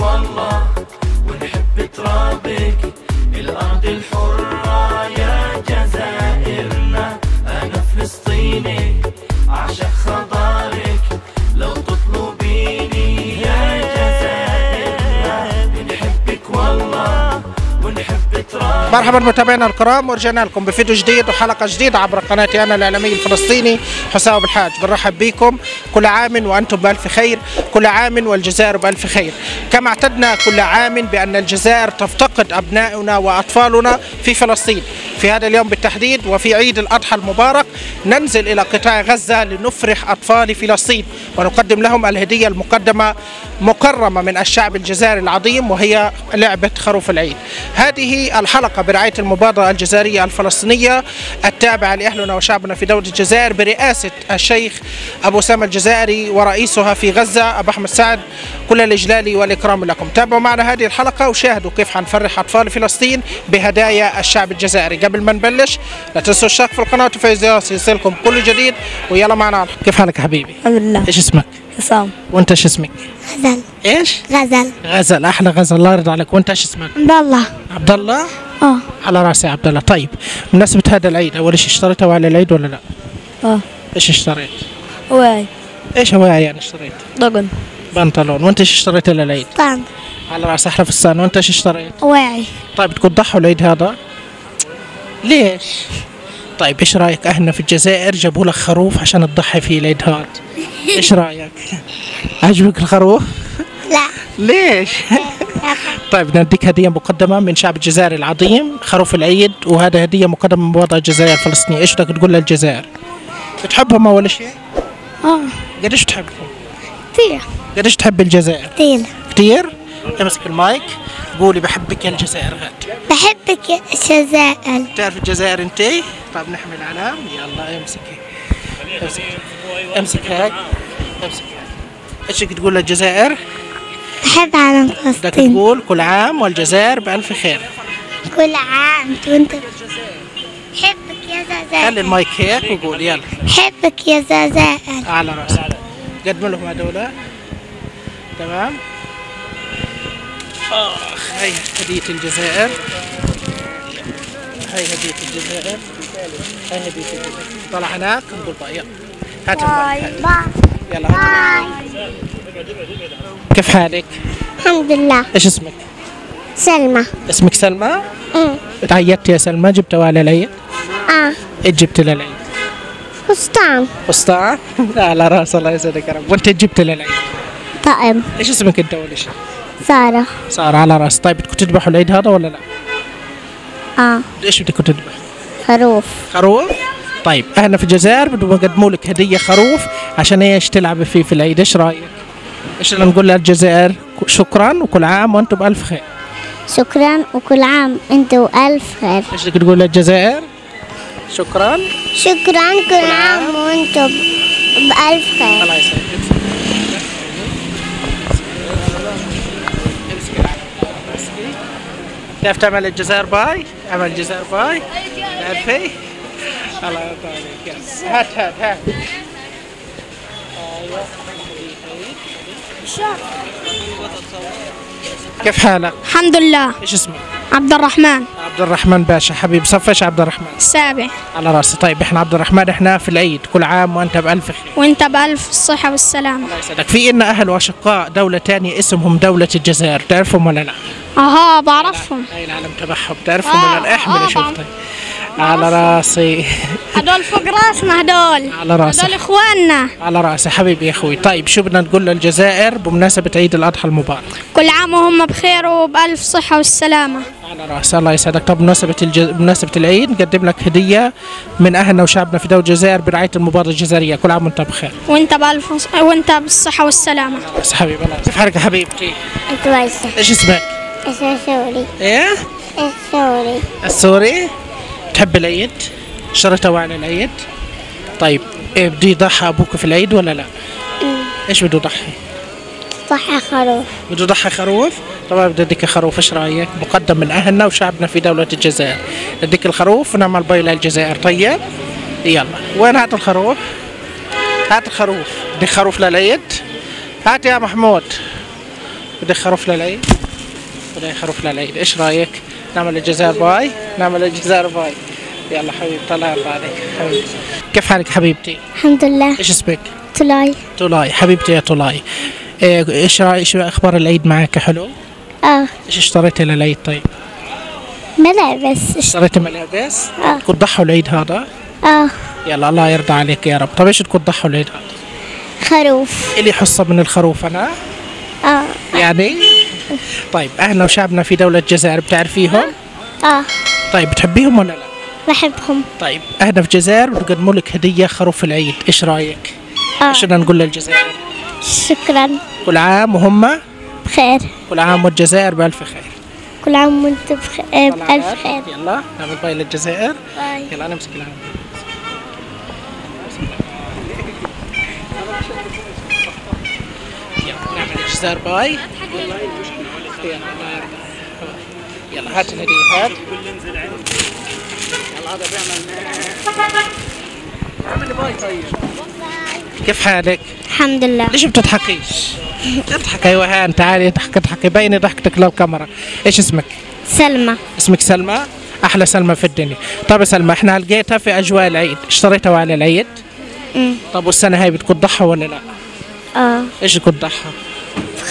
والله ونحب ترابك الأرض الحرة يا جزائرنا أنا فلسطيني أعشق خضارك. لو تطلبيني يا جزائرنا بنحبك والله ونحب ترابك مرحبا متابعينا الكرام ورجعنا لكم بفيديو جديد وحلقة جديدة عبر قناتي أنا الإعلامي الفلسطيني حسام الحاج. بنرحب بكم كل عام وأنتم بألف خير. كل عام والجزائر بألف خير. كما اعتدنا كل عام بأن الجزائر تفتقد أبنائنا وأطفالنا في فلسطين. في هذا اليوم بالتحديد وفي عيد الأضحى المبارك ننزل إلى قطاع غزة لنفرح أطفال فلسطين. ونقدم لهم الهدية المقدمة مكرمة من الشعب الجزائري العظيم وهي لعبة خروف العيد. هذه الحلقة برعاية المبادرة الجزائرية الفلسطينية التابعة لأهلنا وشعبنا في دولة الجزائر برئاسة الشيخ أبو سامة الجزائري ورئيسها في غزة أبو أحمد سعد. كل الإجلال والإكرام لكم. تابعوا معنا هذه الحلقة وشاهدوا كيف حنفرح أطفال فلسطين بهدايا الشعب الجزائري. قبل ما نبلش لا تنسوا الاشتراك في القناة وتفعيل يصلكم كل جديد ويلا معنا. كيف حالك حبيبي؟ الحمد لله. اسمك؟ عصام وانت إيش اسمك؟ غزل. إيش؟ غزل. غزل. أحلى غزل. الله يرضى عليك. وانت إيش اسمك؟ عبد الله. عبد الله؟ آه. على رأسي عبد الله. طيب. بمناسبة هذا العيد أول شيء اشتريته؟ على العيد ولا لا؟ آه. إيش اشتريت؟ واي إيش هو يعني اشتريت؟ ضقن بنطلون. وانت إيش اشتريت للعيد طعم. على رأس أحلى فستان. وانت إيش اشتريت؟ واعي طيب تكون ضحوا العيد هذا؟ ليش؟ طيب إيش رأيك؟ أهلنا في الجزائر جابوا لك خروف عشان تضحي فيه العيد هذا. إيش رأيك؟ عجبك الخروف؟ لا. ليش؟ طيب نديك هدية مقدمة من شعب الجزائر العظيم خروف العيد وهذا هدية مقدمة من مبادره الجزائر الفلسطينيه إيش بدك تقول للجزائر؟ بتحبهم اول شيء؟ آه. قديش تحبهم؟ كثير. قديش تحب الجزائر؟ كثير. كثير؟ امسك المايك قولي بحبك يا الجزائر غد. بحبك يا شزائل تعرف الجزائر انت طيب نحمل علام يلا امسكي. أمسك. أمسك. هيك. أمسك. هيك إيش بدك تقول للجزائر؟ بحب عالم بدك فلسطين تقول كل عام والجزائر بألف خير. كل عام وأنت بحبك يا خلي زازائل المايك هيك وقول يلا. بحبك يا زازائل على رأسك. قدم لهم هذول تمام؟ هدية الجزائر هي هدية الجزائر. هي هدية الجزائر. طلع هناك نقول يلا هات. باي يلا هات كيف حالك؟ الحمد لله إيش اسمك؟ سلمى اسمك سلمى؟ امم تعيدت يا سلمى جبتوا على العيد؟ آه إيش جبت للعيد؟ فستان فستان؟ على رأس الله يسعدك يا رب وأنت جبت للعيد؟ طائم إيش اسمك أنت أول شيء؟ سارة صار على رأس طيب بدكم تذبحوا العيد هذا ولا لا؟ آه إيش بدكم تذبحوا؟ خروف خروف؟ طيب اهلنا في الجزائر بدهم يقدموا لك هدية خروف عشان إيش تلعبي فيه في العيد إيش رأيك؟ إيش نقول للجزائر؟ شكرا وكل عام وأنتم بألف خير شكرا وكل عام انت والف خير إيش بدك تقول للجزائر؟ شكرا شكرا كل عام وأنتم بألف خير الله يسعدك كيف تعمل الجزائر bye؟ اعمل الجزائر bye؟ الله يرضى عليك yes. هات هات هات كيف حالك؟ الحمد لله. إيش اسمك؟ عبد الرحمن. عبد الرحمن باشا حبيب صفش عبد الرحمن؟ السابع على رأسي. طيب إحنا عبد الرحمن إحنا في العيد كل عام وأنت بألف خير. وأنت بألف الصحة والسلامة. الله يسعدك. في إلنا أهل وأشقاء دولة تانية اسمهم دولة الجزائر تعرفهم ولا لا؟ أها بعرفهم. هاي العلم تبعهم تعرفهم ولا لا؟ آه، إحمل آه، شوف. طيب. على راسي. هدول فوق راسنا هدول. على راسي. هدول إخواننا. على راسي. حبيبي يا إخوي طيب شو بدنا نقول للجزائر بمناسبة عيد الأضحى المبارك؟ كل عام وهم بخير وبألف صحة والسلامة. على راسي. الله يسعدك. طب بمناسبة الج... بمناسبة العيد نقدم لك هدية من أهلنا وشعبنا في دولة الجزائر برعاية المبادرة الجزائرية. كل عام وأنت بخير. وأنت بألف وأنت بالصحة والسلامة. على راسي. حبيبي الله كيف حالك يا حبيبتي؟ كويسة. إيش اسمك؟ اسمه سوري إيه؟ سوري السوري؟ تحب العيد؟ اشتريتوا على العيد؟ طيب إيه بده يضحى أبوك في العيد ولا لا؟ إيش بده يضحي؟ صح خروف بده يضحي خروف؟ طبعا بدي اديك خروف إيش رأيك؟ مقدم من أهلنا وشعبنا في دولة الجزائر. اديك الخروف ونعمل bye للجزائر طيب؟ يلا وين هات الخروف؟ هات الخروف، بدك خروف للعيد؟ هات يا محمود بدك خروف للعيد بدك خروف للعيد إيش رأيك نعمل الجزائر bye نعمل الجزائر bye. يلا حبيبي طلع عليك حبيبي. كيف حالك حبيبتي؟ الحمد لله. إيش اسمك؟ طلاي طولاي حبيبتي يا طولاي إيه، إيش رايك إيش أخبار العيد معك؟ حلو؟ آه. إيش اشتريتي للعيد طيب؟ ملابس اشتريتي ملابس آه. تكون تضحوا العيد هذا؟ آه. يلا الله يرضى عليك يا رب. طيب إيش تكون تضحوا العيد هذا؟ خروف. إلي حصة من الخروف أنا؟ آه. يعني؟ طيب أهلنا وشعبنا في دولة الجزائر بتعرفيهم؟ آه. طيب بتحبيهم ولا لا؟ بحبهم. طيب أهلنا في الجزائر بقدموا لك هدية خروف العيد إيش رأيك؟ آه. إيش بدنا نقول للجزائر؟ شكرا. كل عام وهم؟ بخير. كل عام والجزائر بألف خير. كل عام وأنت بخير بألف خير. يلا نعمل bye للجزائر. bye. يلا نمسك العلم يلا نعمل الجزائر bye. يلا الله يرضى. يلا هات الهدية هات. كيف حالك؟ الحمد لله. ليش بتضحكيش؟ اضحك أيوه هان تعالي اضحك اضحكي بيني ضحكتك للكاميرا إيش اسمك؟ سلمى. اسمك سلمى؟ أحلى سلمى في الدنيا. طب يا سلمى إحنا لقيتها في أجواء العيد. اشتريتها على العيد؟ أمم. طب والسنة هاي بتكون ضحى ولا لا؟ آه. إيش بتكون ضحى؟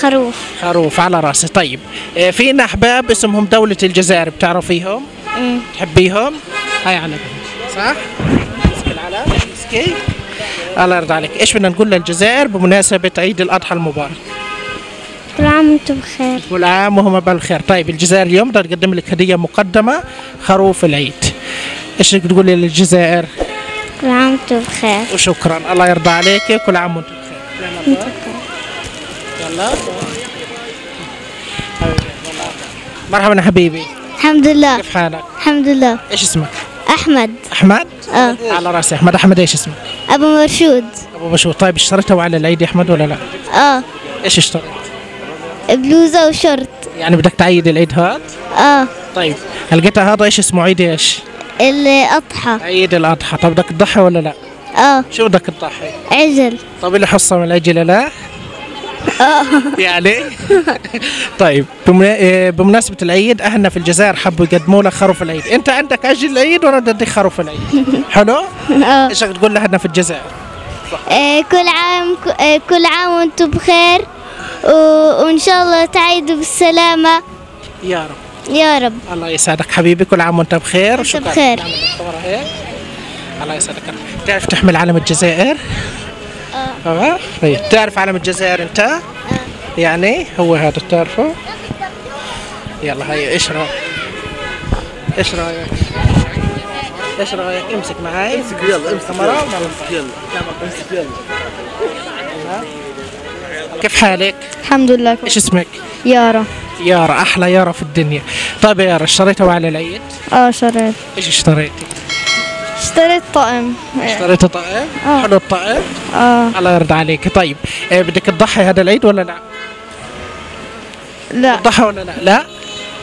خروف. خروف على راسي طيب آه، فينا أحباب اسمهم دولة الجزائر بتعرفيهم؟ أمم. تحبيهم؟ هاي على صح؟ امسك العلم امسكي الله يرضى عليك. إيش بدنا نقول للجزائر بمناسبة عيد الأضحى المبارك؟ كل عام وأنتم بخير. كل عام وهم بالخير. طيب الجزائر اليوم بدها تقدم لك هدية مقدمة خروف العيد. إيش بدك تقولي للجزائر؟ كل عام وأنتم بخير. وشكرا. الله يرضى عليك. كل عام وأنتم بخير. يلا. مرحبا حبيبي. الحمد لله. كيف حالك؟ الحمد لله. إيش اسمك؟ أحمد. أحمد؟ آه. على رأسي. أحمد أحمد إيش اسمك؟ أبو مرشود. أبو بشوط طيب اشتريته على العيد يا أحمد ولا لا؟ آه. إيش اشتريت؟ بلوزة وشورت. يعني بدك تعيد العيد هذا؟ آه. طيب لقيتها هذا إيش اسمه؟ عيد إيش؟ الأضحى. عيد الأضحى. طب بدك تضحي ولا لا؟ آه. شو بدك تضحي؟ عجل. طب اللي حصة من العجله لا يعني طيب بمنا- إيه، بمناسبة العيد أهلنا في الجزائر حبوا يقدموا لك خروف العيد أنت عندك عجل العيد وأنا بدي خروف العيد حلو؟ إيش بدك تقول لأهلنا في الجزائر؟ آه، كل عام آه، كل عام وأنتم بخير. وإن شاء الله تعيدوا بالسلامة يا رب يا رب الله يسعدك حبيبي كل عام وأنت بخير وأنت شكراً. بخير. الله يسعدك تعرف تحمل علم الجزائر؟ آه تعرف علم الجزائر أنت؟ يعني هو هذا بتعرفه؟ يلا هيا إيش رأيك؟ إيش رأيك؟ إيش رأيك؟ امسك معي امسك يلا امسك مرة امسك يلا امسك يلا كيف حالك؟ الحمد لله إيش اسمك؟ يارا يارا أحلى يارا في الدنيا طيب يا يارا اشتريتها على العيد؟ آه شريت إيش اشتريتي؟ اشتريت طقم اشتريتي طقم؟ حلو الطقم؟ آه الله يرضى عليك طيب إيه بدك تضحي هذا العيد ولا لا؟ لا تضحي ولا لا؟ لا؟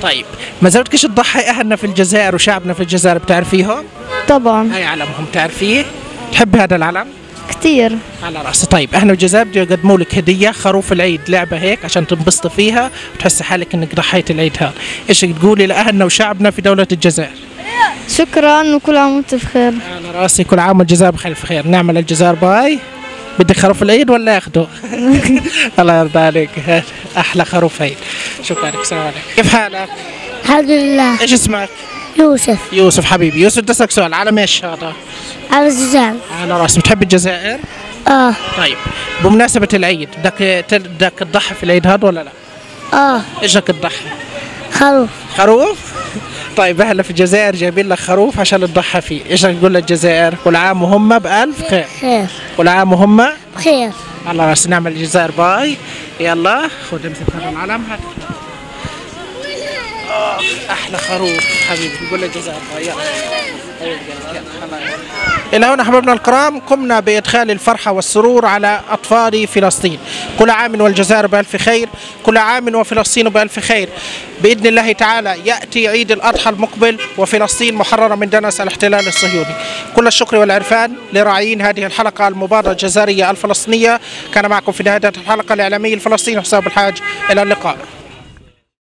طيب ما زلتكش تضحي أهلنا في الجزائر وشعبنا في الجزائر بتعرفيهم؟ طبعا هاي علمهم تعرفيه؟ تحب هذا العلم؟ كتير على رأسي طيب إحنا الجزائر بده يقدموا لك هدية خروف العيد لعبة هيك عشان تنبسطي فيها وتحسي حالك إنك ضحيت العيد هذا إيش تقولي لأهلنا وشعبنا في دولة الجزائر شكرا وكل عام وأنت بخير. على رأسي كل عام والجزائر بخير خير نعمل الجزائر باي. بدك خروف العيد ولا ياخذه الله يرضى عليك. أحلى خروف عيد. شكرا لك. السلام عليكم. كيف حالك؟ الحمد لله. إيش اسمك؟ يوسف. يوسف حبيبي. يوسف بدي أسألك سؤال. على إيش هذا؟ على الزجاج على رأسي. بتحب الجزائر؟ آه. طيب. بمناسبة العيد بدك بدك تضحي في العيد هذا ولا لا؟ آه. إيش بدك تضحي؟ خروف. خروف؟ طيب أهلا في الجزائر جايبين لك خروف عشان تضحى فيه. إيش بدك تقول للجزائر؟ كل عام وهم بألف خير. خير. كل عام وهم؟ بخير. على راس نعمل الجزائر bye. يلا خذ امسك هذا العلم هات. آه، أحلى خروف حبيبي قول للجزائر bye. يلا. إلى هنا أحبابنا الكرام قمنا بإدخال الفرحة والسرور على أطفال فلسطين. كل عام والجزائر بألف خير كل عام وفلسطين بألف خير. بإذن الله تعالى يأتي عيد الأضحى المقبل وفلسطين محررة من دنس الاحتلال الصهيوني. كل الشكر والعرفان لراعيين هذه الحلقة المبادرة الجزائرية الفلسطينية. كان معكم في نهاية الحلقة الإعلامي الفلسطيني حسام الحاج. إلى اللقاء.